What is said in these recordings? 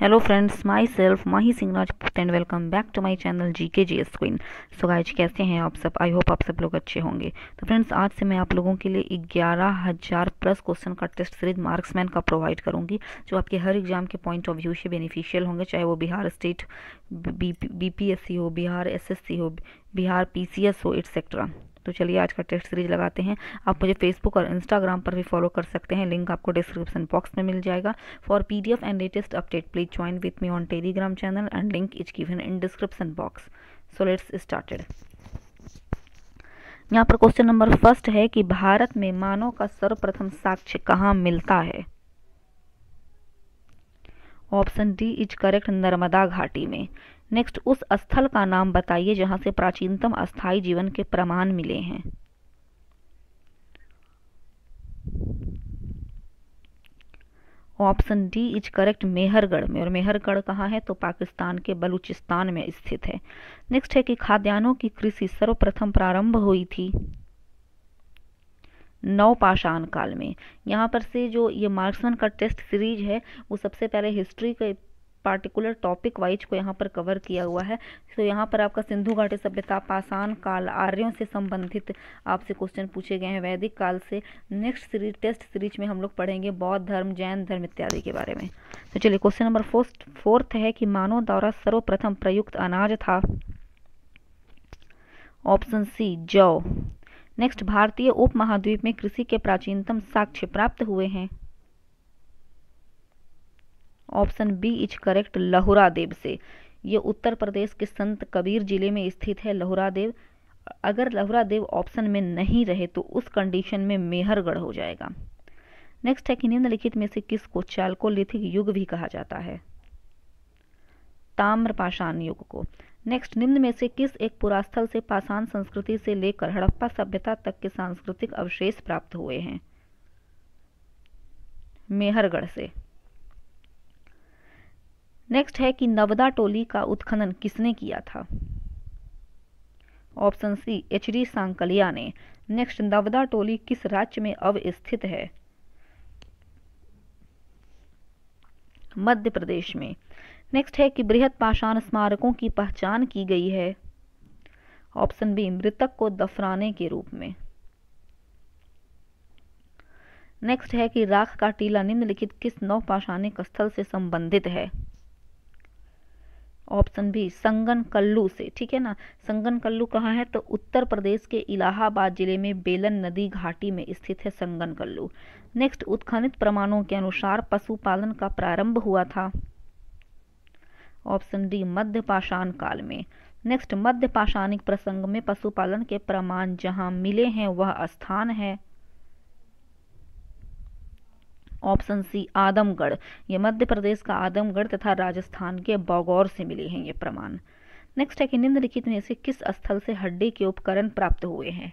Hello friends myself Mahi Singh Rajput and welcome back to my channel G K G S queen so guys कैसे हैं आप सब? I hope आप सब लोग अच्छे होंगे। तो फ्रेंड्स आज से मैं आप लोगों के लिए ग्यारह हज़ार प्लस क्वेश्चन का टेस्ट सीरीज़ मार्क्समैन का प्रोवाइड करूँगी, जो आपके हर एग्ज़ाम के पॉइंट ऑफ़ व्यू से बेनिफिशियल होंगे, चाहे वो Bihar state B P S C हो, बिहार एस एस सी हो, बिहार पी सी एस हो एट्सेट्रा तो चलिए आज का टेस्ट सीरीज़ लगाते हैं। आप मुझे फेसबुक और इंस्टाग्राम पर भी फॉलो कर सकते हैं। लिंक आपको डिस्क्रिप्शन बॉक्स में मिल जाएगा। For PDF and latest update please join with me on Telegram channel and link is given in description box so let's started यहाँ पर क्वेश्चन नंबर फ़र्स्ट है कि भारत में मानव का सर्वप्रथम साक्ष्य कहाँ मिलता है? Option D is correct Narmada घाटी में। नेक्स्ट उस स्थल का नाम बताइए जहाँ से प्राचीनतम अस्थायी जीवन के प्रमाण मिले हैं। Option D is correct Mehrgarh में। और मेहरगढ़ कहाँ है? तो पाकिस्तान के बलूचिस्तान में स्थित है। नेक्स्ट है कि खाद्यान्नों की कृषि सर्वप्रथम प्रारंभ हुई थी नवपाषाण काल में। यहाँ पर से जो ये मार्क्समैन का टेस्ट सीरीज़ है, वो सबसे पहले हिस्ट्री के पार्टिकुलर टॉपिक वाइज को यहाँ पर कवर किया हुआ है। तो यहाँ पर आपका सिंधु घाटी सभ्यता, पाषाण काल आर्यों से संबंधित आपसे क्वेश्चन पूछे गए हैं वैदिक काल से। नेक्स्ट सीरीज़ टेस्ट सीरीज़ में हम लोग पढ़ेंगे बौद्ध धर्म, जैन धर्म इत्यादि के बारे में। तो चलिए क्वेश्चन नंबर फोर्थ फोर्थ है कि मानव द्वारा सर्वप्रथम प्रयुक्त अनाज था। ऑप्शन सी जौ। नेक्स्ट भारतीय उप महाद्वीप में कृषि के प्राचीनतम साक्ष्य प्राप्त हुए हैं। ऑप्शन बी इज़ करेक्ट लहुरा देव से। ये उत्तर प्रदेश के संत कबीर ज़िले में स्थित है लहुरा देव। अगर लहुरा देव ऑप्शन में नहीं रहे तो उस कंडीशन में मेहरगढ़ हो जाएगा। नेक्स्ट है कि निम्नलिखित में से किसको चालकोलिथिक युग भी कहा जाता है? ताम्र पाषाण युग को। नेक्स्ट निम्न में से किस एक पुरास्थल से पाषाण संस्कृति से लेकर हड़प्पा सभ्यता तक के सांस्कृतिक अवशेष प्राप्त हुए हैं? मेहरगढ़ से। नेक्स्ट है कि नवदा टोली का उत्खनन किसने किया था? Option C H D Sankalia ने। नेक्स्ट नवदा टोली किस राज्य में अवस्थित है? मध्य प्रदेश में। नेक्स्ट है कि बृहद पाषाण स्मारकों की पहचान की गई है। ऑप्शन बी मृतक को दफनाने के रूप में। नेक्स्ट है कि राख का टीला निम्नलिखित किस नौपाषाणिक स्थल से संबंधित है? ऑप्शन बी, संगन कल्लू से, ठीक है ना? संगन कल्लू कहाँ है? तो उत्तर प्रदेश के इलाहाबाद ज़िले में बेलन नदी घाटी में स्थित है संगन कल्लू। नेक्स्ट, उत्खनित प्रमाणों के अनुसार पशुपालन का प्रारंभ हुआ था। ऑप्शन डी मध्य पाषाण काल में। नेक्स्ट मध्य पाषाणिक प्रसंग में पशुपालन के प्रमाण जहाँ मिले हैं, वह स्थान है ऑप्शन सी आदमगढ़। ये मध्य प्रदेश का आदमगढ़ तथा राजस्थान के बौगौर से मिले हैं ये प्रमाण। नेक्स्ट है कि निम्नलिखित में से किस स्थल से हड्डी के उपकरण प्राप्त हुए हैं?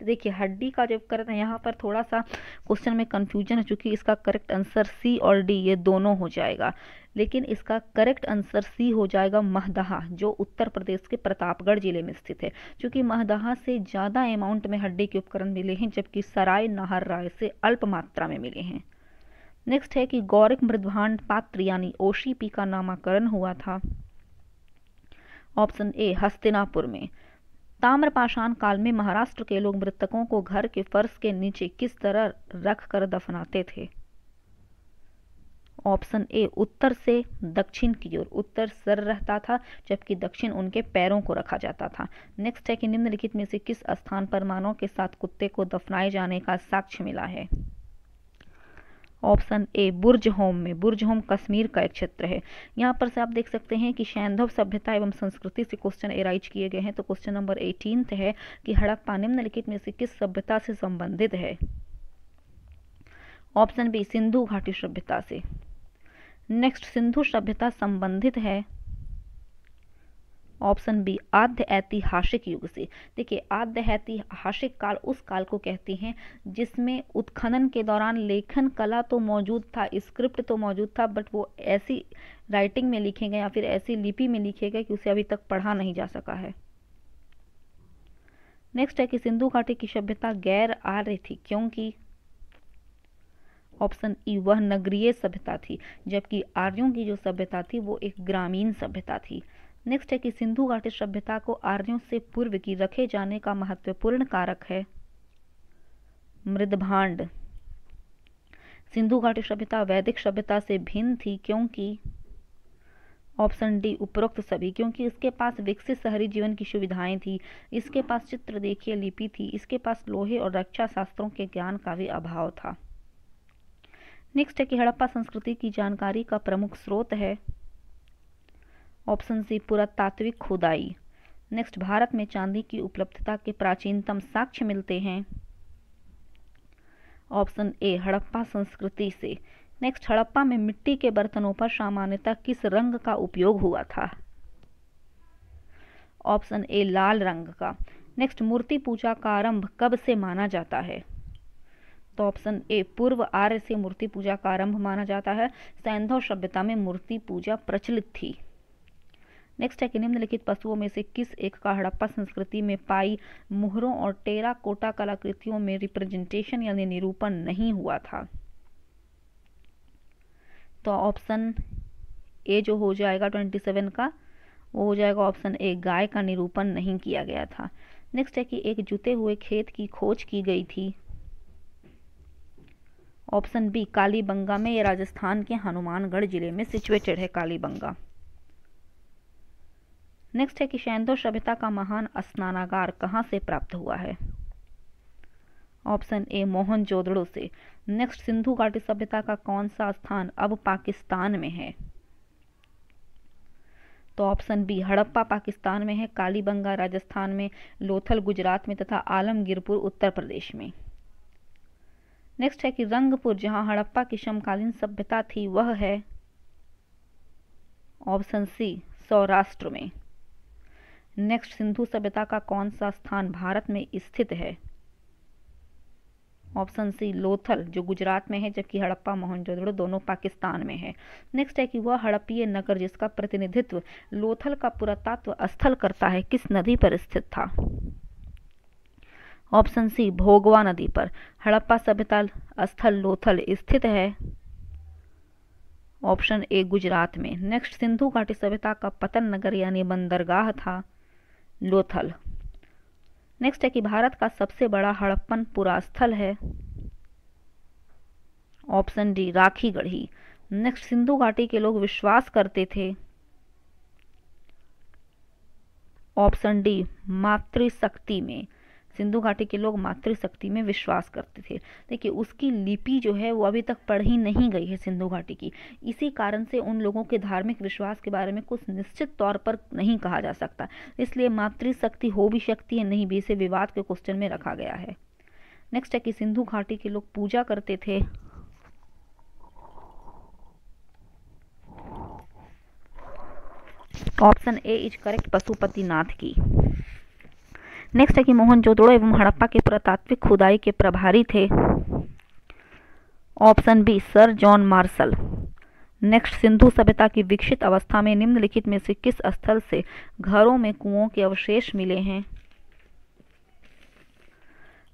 देखिए, हड्डी का जो उपकरण है, यहाँ पर थोड़ा सा क्वेश्चन में कंफ्यूजन है, चूँकि इसका करेक्ट आंसर सी और डी ये दोनों हो जाएगा। लेकिन इसका करेक्ट आंसर सी हो जाएगा महदहा, जो उत्तर प्रदेश के प्रतापगढ़ ज़िले में स्थित है। क्योंकि महदहा से ज़्यादा अमाउंट में हड्डी के उपकरण मिले हैं, जबकि सराय, नाहर राय से अल्प मात्रा में मिले हैं। नेक्स्ट है कि गौरिक मृदभांड पात्र, यानी ओशीपी का नामाकरण हुआ था। ऑप्शन ए हस्तिनापुर में। ताम्रपाषाण काल में महाराष्ट्र के लोग मृतकों को घर के फर्श के नीचे किस तरह रख कर दफनाते थे? ऑप्शन ए, उत्तर से दक्षिण की ओर। उत्तर सर रहता था, जबकि दक्षिण उनके पैरों को रखा जाता था। नेक्स्ट है कि निम्नलिखित में से किस स्थान पर मानव के साथ कुत्ते को दफनाए जाने का साक्ष्य मिला है? ऑप्शन ए, बुर्ज होम में। बुर्ज होम कश्मीर का एक क्षेत्र है। यहाँ पर से आप देख सकते हैं कि शैंधव सभ्यता एवं संस्कृति से क्वेश्चन एराइज किए गए हैं। तो क्वेश्चन नंबर एटीन है कि हड़प्पा निम्नलिखित में से किस सभ्यता से संबंधित है? ऑप्शन बी सिंधु घाटी सभ्यता से। नेक्स्ट सिंधु सभ्यता संबंधित है। ऑप्शन बी, आद्य ऐतिहासिक युग से। देखिए, आद्य ऐतिहासिक काल उस काल को कहते हैं, जिसमें उत्खनन के दौरान लेखन कला तो मौजूद था, स्क्रिप्ट तो मौजूद था, बट वो ऐसी राइटिंग में लिखे गए या फिर ऐसी लिपि में लिखे गए कि उसे अभी तक पढ़ा नहीं जा सका है। नेक्स्ट है कि सिंधु घाटी की सभ्यता गैर आर्य थी, क्योंकि ऑप्शन ई, वह नगरीय सभ्यता थी, जबकि आर्यों की जो सभ्यता थी, वो एक ग्रामीण सभ्यता थी। नेक्स्ट है कि सिंधु घाटी सभ्यता को आर्यों से पूर्व की रखे जाने का महत्वपूर्ण कारक है। मृदभांड। सिंधु घाटी सभ्यता वैदिक सभ्यता से भिन्न थी क्योंकि ऑप्शन डी उपरोक्त सभी, क्योंकि इसके पास विकसित शहरी जीवन की सुविधाएँ थी। इसके पास चित्र देखिए, लिपि थी। इसके पास लोहे और रक्षा शास्त्रों के ज्ञान का भी अभाव था। नेक्स्ट है कि हड़प्पा संस्कृति की जानकारी का प्रमुख स्रोत है। ऑप्शन सी पुरातात्विक खुदाई। नेक्स्ट भारत में चांदी की उपलब्धता के प्राचीनतम साक्ष्य मिलते हैं। ऑप्शन ए हड़प्पा संस्कृति से। नेक्स्ट हड़प्पा में मिट्टी के बर्तनों पर सामान्यतः किस रंग का उपयोग हुआ था? ऑप्शन ए लाल रंग का। नेक्स्ट मूर्ति पूजा का आरंभ कब से माना जाता है? तो ऑप्शन ए पूर्व आर्य से मूर्ति पूजा का आरंभ माना जाता है। सैंधव सभ्यता में मूर्ति पूजा प्रचलित थी। नेक्स्ट है कि निम्नलिखित पशुओं में से किस एक का हड़प्पा संस्कृति में पाई मुहरों और टेरा कोटा कलाकृतियों में रिप्रेजेंटेशन यानी निरूपण नहीं हुआ था? तो ऑप्शन ए जो हो जाएगा ट्वेंटी सेवन का, वो हो जाएगा ऑप्शन ए गाय का निरूपण नहीं किया गया था। नेक्स्ट है कि एक जुते हुए खेत की खोज की गई थी। ऑप्शन बी कालीबंगा में ये राजस्थान के हनुमानगढ़ ज़िले में सिचुएटेड है कालीबंगा। नेक्स्ट है कि शैंदो सभ्यता का महान स्नानागार कहाँ से प्राप्त हुआ है? ऑप्शन ए, मोहन जोदड़ो से। नेक्स्ट, सिंधु घाटी सभ्यता का कौन सा स्थान अब पाकिस्तान में है? तो ऑप्शन बी, हड़प्पा पाकिस्तान में है, कालीबंगा राजस्थान में, लोथल गुजरात में तथा आलमगीरपुर उत्तर प्रदेश में। नेक्स्ट है कि रंगपुर, जहाँ हड़प्पा की समकालीन सभ्यता थी, वह है। ऑप्शन सी, सौराष्ट्र में। नेक्स्ट सिंधु सभ्यता का कौन सा स्थान भारत में स्थित है? ऑप्शन सी, लोथल, जो गुजरात में है, जबकि हड़प्पा, मोहनजोदड़ो दोनों पाकिस्तान में है। नेक्स्ट है कि वह हड़प्पीय नगर जिसका प्रतिनिधित्व लोथल का पुरातत्व स्थल करता है, किस नदी पर स्थित था? ऑप्शन सी, भोगवा नदी पर। हड़प्पा सभ्यता स्थल लोथल स्थित है। ऑप्शन ए, गुजरात में। नेक्स्ट, सिंधु घाटी सभ्यता का पतन नगर यानी बंदरगाह था। लोथल। नेक्स्ट है कि भारत का सबसे बड़ा हड़प्पन पुरास्थल है। Option D Rakhigarhi next Sindhu घाटी के लोग विश्वास करते थे। ऑप्शन डी मातृशक्ति में। सिंधु घाटी के लोग मातृशक्ति में विश्वास करते थे। देखिए, उसकी लिपि जो है, वो अभी तक पढ़ी नहीं गई है सिंधु घाटी की। इसी कारण से उन लोगों के धार्मिक विश्वास के बारे में कुछ निश्चित तौर पर नहीं कहा जा सकता। इसलिए मातृशक्ति हो भी सकती है नहीं भी, इसे विवाद के क्वेश्चन में रखा गया है। नेक्स्ट है कि सिंधु घाटी के लोग पूजा करते थे। Option A is correct Pashupatinath की। नेक्स्ट है कि मोहन जोदड़ो एवं हड़प्पा के पुरातात्विक खुदाई के प्रभारी थे। Option B, sir John Marshall. Next, Sindhu सभ्यता की विकसित अवस्था में निम्नलिखित में से किस स्थल से घरों में कुओं के अवशेष मिले हैं?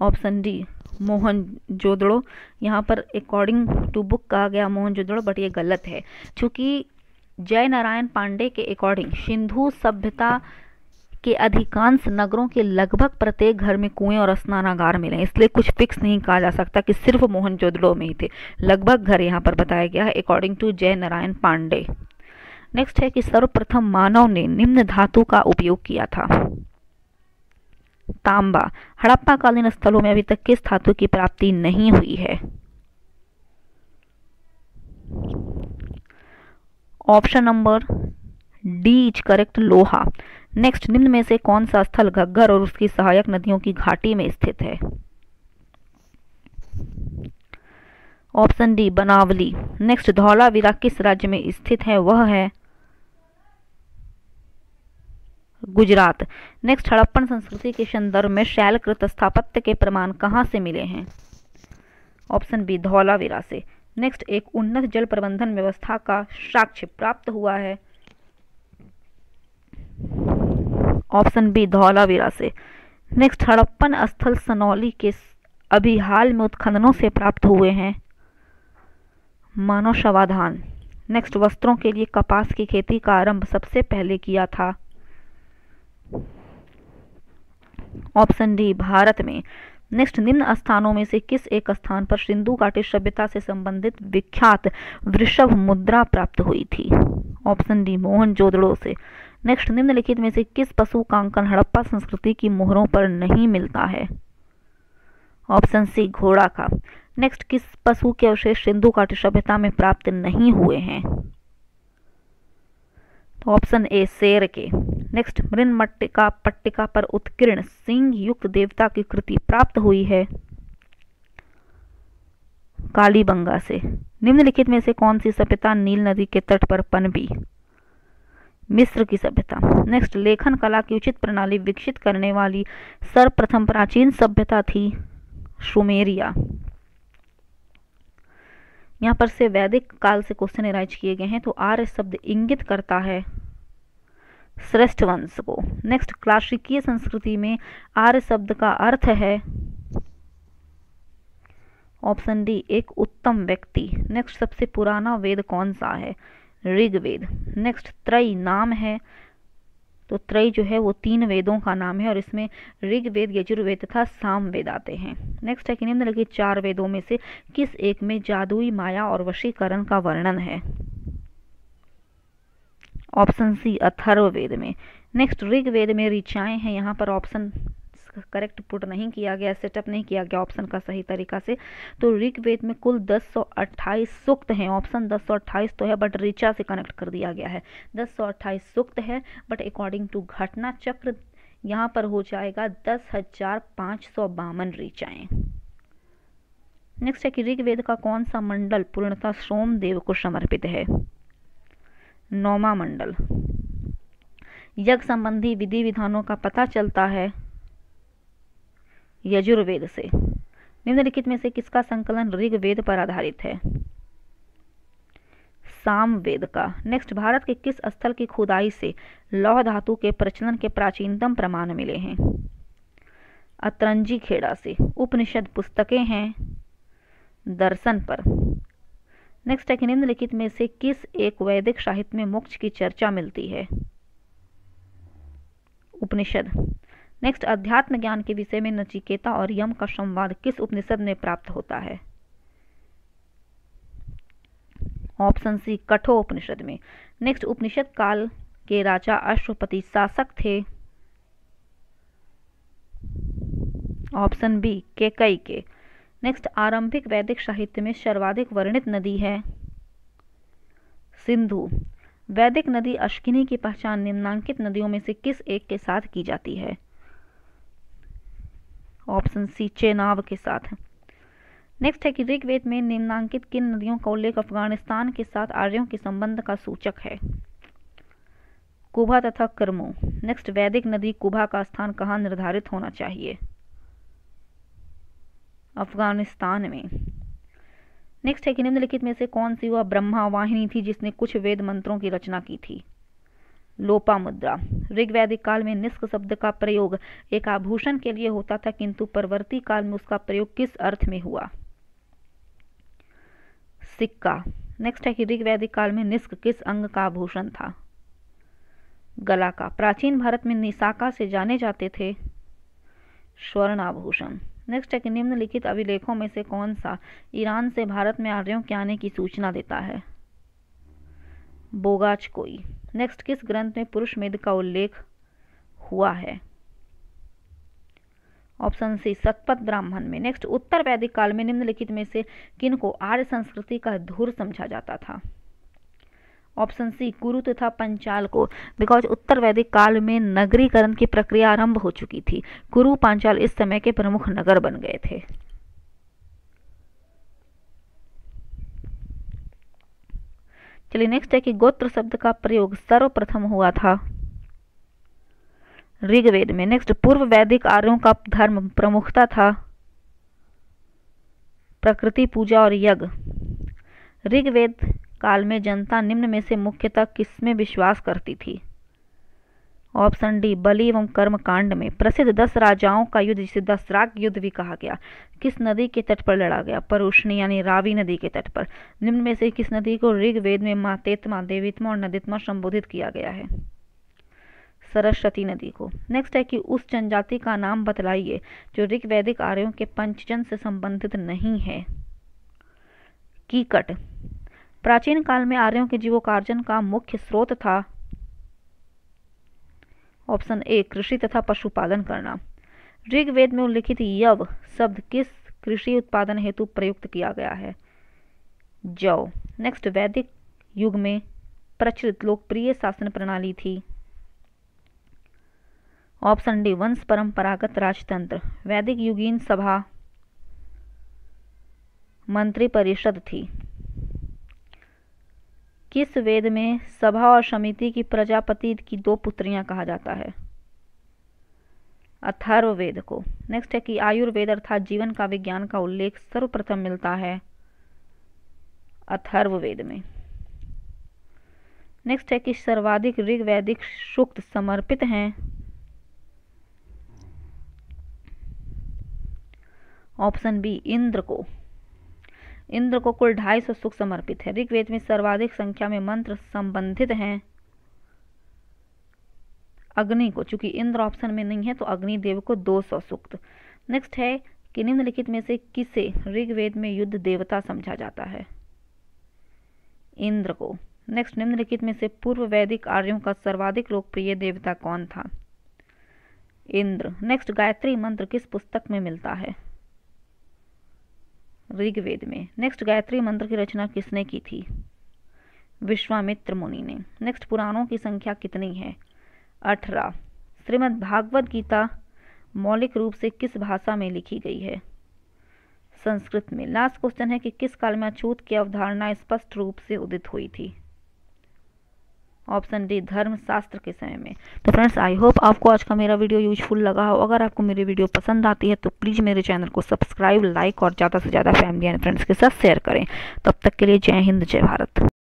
ऑप्शन डी, मोहन जोदड़ो। यहाँ पर अकॉर्डिंग टू बुक कहा गया मोहन जोदड़ो बट ये गलत है। क्योंकि जय नारायण पांडे के अकॉर्डिंग सिंधु सभ्यता के अधिकांश नगरों के लगभग प्रत्येक घर में कुएँ और स्नानागार मिले इसलिए कुछ फिक्स नहीं कहा जा सकता कि सिर्फ़ मोहनजोदड़ो में ही थे। लगभग घर यहाँ पर बताया गया है अकॉर्डिंग टू जय नारायण पांडे नेक्स्ट है कि सर्वप्रथम मानव ने निम्न धातु का उपयोग किया था। तांबा हड़प्पा कालीन स्थलों में अभी तक किस धातु की प्राप्ति नहीं हुई है? Option number D is correct, लोहा। नेक्स्ट, निम्न में से कौन सा स्थल घग्गर और उसकी सहायक नदियों की घाटी में स्थित है? Option D, Banawali. Next, Dholavira किस राज्य में स्थित है? वह है गुजरात। नेक्स्ट, हड़प्पन संस्कृति के संदर्भ में शैलकृत स्थापत्य के प्रमाण कहाँ से मिले हैं? ऑप्शन बी, धौलावीरा से। नेक्स्ट, एक उन्नत जल प्रबंधन व्यवस्था का साक्ष्य प्राप्त हुआ है। ऑप्शन बी धौलावीरा से नेक्स्ट, हड़प्पन स्थल सनौली के अभी हाल में उत्खननों से प्राप्त हुए हैं। मानव समाधान नेक्स्ट, वस्त्रों के लिए कपास की खेती का आरंभ सबसे पहले किया था। ऑप्शन डी, भारत में। नेक्स्ट, निम्न स्थानों में से किस एक स्थान पर सिंधु घाटी सभ्यता से संबंधित विख्यात वृषभ मुद्रा प्राप्त हुई थी? ऑप्शन डी मोहन जोदड़ो से। नेक्स्ट निम्नलिखित में से किस पशु का अंकन हड़प्पा संस्कृति की मोहरों पर नहीं मिलता है? ऑप्शन सी, घोड़ा का। नेक्स्ट, किस पशु के अवशेष सिंधु घाटी सभ्यता में प्राप्त नहीं हुए हैं? तो ऑप्शन ए, शेर के। नेक्स्ट मृन मट्टिका पट्टिका पर उत्कीर्ण सिंह युक्त देवता की कृति प्राप्त हुई है? कालीबंगा से। निम्नलिखित में से कौन सी सभ्यता नील नदी के तट पर पनपी? मिस्र की सभ्यता। नेक्स्ट लेखन कला की उचित प्रणाली विकसित करने वाली सर्वप्रथम प्राचीन सभ्यता थी सुमेरिया। यहाँ पर से वैदिक काल से क्वेश्चन एराइज किए गए हैं तो आर्य शब्द इंगित करता है श्रेष्ठ वंश को। नेक्स्ट क्लासिकीय संस्कृति में आर्य शब्द का अर्थ है ऑप्शन डी एक उत्तम व्यक्ति। नेक्स्ट सबसे पुराना वेद कौन सा है? ऋग्वेद। नेक्स्ट त्रय नाम है। तो त्रय जो है, वो तीन वेदों का नाम है और इसमें ऋग्वेद, यजुर्वेद तथा साम वेद आते हैं। नेक्स्ट है कि निम्नलिखित चार वेदों में से किस एक में जादुई माया और वशीकरण का वर्णन है? ऑप्शन सी अथर्ववेद में। नेक्स्ट ऋग्वेद में ऋचाएँ हैं। यहाँ पर ऑप्शन करेक्ट पुट नहीं किया गया सेटअप नहीं किया गया ऑप्शन का सही तरीका से तो ऋग्वेद में कुल 1028 सूक्त हैं। ऑप्शन 1028 तो है बट ऋचा से कनेक्ट कर दिया गया है। 1028 सूक्त है बट अकॉर्डिंग टू घटना चक्र, यहाँ पर हो जाएगा दस हज़ार पाँच सौ बावन ऋचाएँ नेक्स्ट है कि ऋग्वेद का कौन सा मंडल पूर्णतः सोमदेव को समर्पित है? नौमा मंडल। यज्ञ संबंधी विधि विधानों का पता चलता है। यजुर्वेद से। निम्नलिखित में से किसका संकलन ऋग्वेद पर आधारित है? सामवेद का। नेक्स्ट भारत के किस स्थल की खुदाई से लौह धातु के प्रचलन के प्राचीनतम प्रमाण मिले हैं? अतरंजी खेड़ा से। उपनिषद पुस्तकें हैं दर्शन पर। नेक्स्ट है कि निम्नलिखित में से किस एक वैदिक साहित्य में मोक्ष की चर्चा मिलती है? उपनिषद। नेक्स्ट, अध्यात्म ज्ञान के विषय में नचिकेता और यम का संवाद किस उपनिषद में प्राप्त होता है? ऑप्शन सी कठो उपनिषद में। नेक्स्ट, उपनिषद काल के राजा अश्वपति शासक थे। ऑप्शन बी के कई के। नेक्स्ट, आरंभिक वैदिक साहित्य में सर्वाधिक वर्णित नदी है। सिंधु। वैदिक नदी अश्किनी की पहचान निम्नांकित नदियों में से किस एक के साथ की जाती है? ऑप्शन सी चेनाब के साथ है। नेक्स्ट है कि ऋग्वेद में निम्नांकित किन नदियों का उल्लेख अफ़गानिस्तान के साथ आर्यों के संबंध का सूचक है? कुभा तथा कर्मो। नेक्स्ट, वैदिक नदी कुभा का स्थान कहाँ निर्धारित होना चाहिए? अफ़गानिस्तान में। नेक्स्ट है कि निम्नलिखित में से कौन सी वह ब्रह्मा वाहिनी थी जिसने कुछ वेद मंत्रों की रचना की थी? लोपा मुद्रा ऋग्वैदिक काल में निष्क शब्द का प्रयोग एक आभूषण के लिए होता था, किंतु परवर्ती काल में उसका प्रयोग किस अर्थ में हुआ? सिक्का। नेक्स्ट है कि ऋग्वैदिक काल में निष्क किस अंग का आभूषण था? गला का। प्राचीन भारत में निशाका से जाने जाते थे स्वर्ण आभूषण नेक्स्ट है कि निम्नलिखित अभिलेखों में से कौन सा ईरान से भारत में आर्यों के आने की सूचना देता है? बोगाच कोई। नेक्स्ट किस ग्रंथ में पुरुष मेद का उल्लेख हुआ है? ऑप्शन सी सतपथ ब्राह्मण में। नेक्स्ट उत्तर वैदिक काल में निम्नलिखित में से किन को आर्य संस्कृति का धूर समझा जाता था? ऑप्शन सी कुरु तथा पंचाल को। बिकॉज़ उत्तर वैदिक काल में नगरीकरण की प्रक्रिया आरंभ हो चुकी थी। कुरु पांचाल इस समय के प्रमुख नगर बन गए थे। चलिए नेक्स्ट है कि गोत्र शब्द का प्रयोग सर्वप्रथम हुआ था। ऋग्वेद में नेक्स्ट पूर्व वैदिक आर्यों का धर्म प्रमुखता था। प्रकृति, पूजा और यज्ञ। ऋग्वेद काल में जनता निम्न में से मुख्यतः किसमें विश्वास करती थी? ऑप्शन डी, बलि एवं कर्म कांड में प्रसिद्ध दस राजाओं का युद्ध, जिसे दसराग युद्ध भी कहा गया। किस नदी के तट पर लड़ा गया? परुष्णी यानी रावी नदी के तट पर। निम्न में से किस नदी को ऋग्वेद में मातेत्मा देवित्मा और नदित्मा संबोधित किया गया है? सरस्वती नदी को। नेक्स्ट है कि उस जनजाति का नाम बतलाइए, जो ऋग्वैदिक आर्यों के पंचजन से संबंधित नहीं है। कीकट। प्राचीन काल में आर्यों के जीवोपार्जन का मुख्य स्रोत था ऑप्शन ए, कृषि तथा पशुपालन करना। ऋग्वेद में उल्लिखित यव शब्द किस कृषि उत्पादन हेतु प्रयुक्त किया गया है? जौ। नेक्स्ट वैदिक युग में प्रचलित लोकप्रिय शासन प्रणाली थी। ऑप्शन डी, वंश परंपरागत राजतंत्र। वैदिक युगीन सभा मंत्री परिषद थी। किस वेद में सभा और समिति की प्रजापति की दो पुत्रियाँ कहा जाता है? अथर्ववेद को। नेक्स्ट है कि आयुर्वेद अर्थात जीवन का विज्ञान का उल्लेख सर्वप्रथम मिलता है अथर्ववेद में। नेक्स्ट है कि सर्वाधिक ऋग्वैदिक सूक्त समर्पित हैं। ऑप्शन बी इंद्र को। इंद्र को कुल ढाई सौ सुख समर्पित है। ऋग्वेद में सर्वाधिक संख्या में मंत्र संबंधित हैं। अग्नि को, चूँकि इंद्र ऑप्शन में नहीं है तो अग्नि देव को दो सौ सूक्त। नेक्स्ट है कि निम्नलिखित में से किसे ऋग्वेद में युद्ध देवता समझा जाता है? इंद्र को। नेक्स्ट निम्नलिखित में से पूर्व वैदिक आर्यों का सर्वाधिक लोकप्रिय देवता कौन था? इंद्र। नेक्स्ट गायत्री मंत्र किस पुस्तक में मिलता है? ऋग्वेद में। नेक्स्ट गायत्री मंत्र की रचना किसने की थी? विश्वामित्र मुनि ने। नेक्स्ट पुराणों की संख्या कितनी है? अठारह। श्रीमद् भागवत गीता मौलिक रूप से किस भाषा में लिखी गई है? संस्कृत में। लास्ट क्वेश्चन है कि किस काल में अछूत की अवधारणा स्पष्ट रूप से उदित हुई थी? ऑप्शन डी धर्म शास्त्र के समय में। तो फ्रेंड्स आई होप आपको आज का मेरा वीडियो यूजफुल लगा हो। अगर आपको मेरी वीडियो पसंद आती है तो प्लीज़ मेरे चैनल को सब्सक्राइब लाइक और ज़्यादा से ज़्यादा फैमिली एंड फ्रेंड्स के साथ शेयर करें। तब तक के लिए जय हिंद, जय भारत।